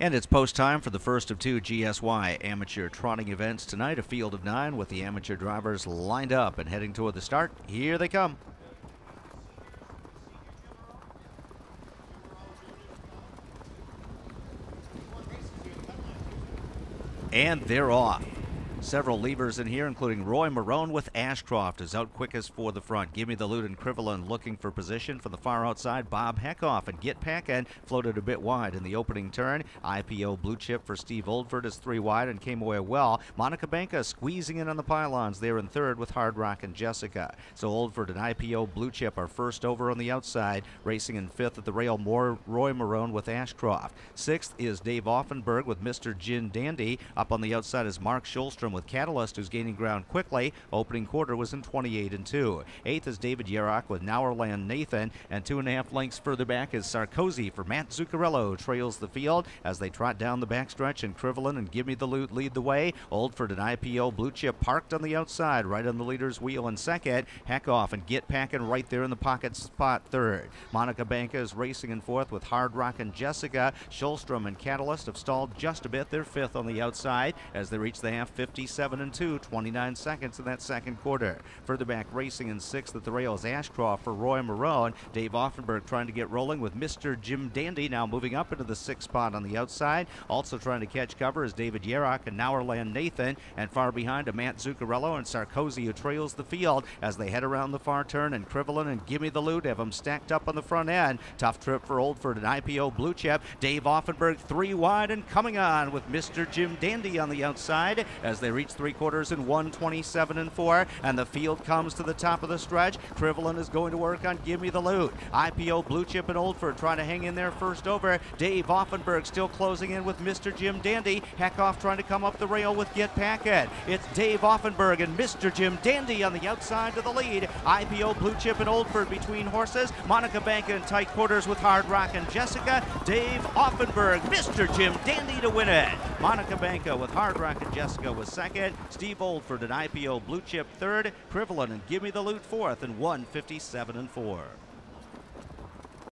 And it's post time for the first of two GSY amateur trotting events tonight. A field of nine with the amateur drivers lined up and heading toward the start. Here they come. And they're off. Several levers in here, including Roy Marone with Ashcroft, is out quickest for the front. Give me the loot and Crivelin looking for position for the far outside. Bob Heckoff and Get Packin floated a bit wide in the opening turn. IPO blue chip for Steve Oldford is three wide and came away well. Monica Banca squeezing in on the pylons there in third with Hardrockenjessica. So Oldford and IPO blue chip are first over on the outside, racing in fifth at the rail. More Roy Marone with Ashcroft. Sixth is Dave Offenberg with Mr. Jim Dandy. Up on the outside is Mark Schulstrom with Catalyst, who's gaining ground quickly. Opening quarter was in 28 and 2. Eighth is David Yerrock with Nauerland Nathan, and two and a half lengths further back is Sarkozy for Matt Zuccarello. Trails the field as they trot down the backstretch, and Crivelin and Give Me the Loot lead the way. Oldford and IPO Blue Chip parked on the outside, right on the leader's wheel in second. Heckoff and Get Packin right there in the pocket spot third. Monica Banca is racing in fourth with Hardrockenjessica. Schulstrom and Catalyst have stalled just a bit. They're fifth on the outside as they reach the half 50. 57 and 2, 29 seconds in that second quarter. Further back, racing in sixth at the rails, Ashcroft for Roy Marone. Dave Offenberg trying to get rolling with Mr. Jim Dandy now moving up into the sixth spot on the outside. Also trying to catch cover is David Yerrock and Nauerland Nathan. And far behind, a Matt Zuccarello and Sarkozy who trails the field as they head around the far turn. And Crivelin and Gimme the Loot have them stacked up on the front end. Tough trip for Oldford and IPO Blue Chip. Dave Offenberg three wide and coming on with Mr. Jim Dandy on the outside as they they reach three quarters in 127 and 4, and the field comes to the top of the stretch. Crivelin is going to work on Give Me the Loot. IPO Blue Chip and Oldford trying to hang in there first over. Dave Offenberg still closing in with Mr. Jim Dandy. Heckoff trying to come up the rail with Get Packin. It's Dave Offenberg and Mr. Jim Dandy on the outside to the lead. IPO Blue Chip and Oldford between horses. Monica Banca in tight quarters with Hardrockenjessica. Dave Offenberg, Mr. Jim Dandy to win it. Monica Banca with Hardrockenjessica was second. Steve Oldford and IPO Blue Chip third. Crivelin and Gimme the Loot fourth and 157 and 4.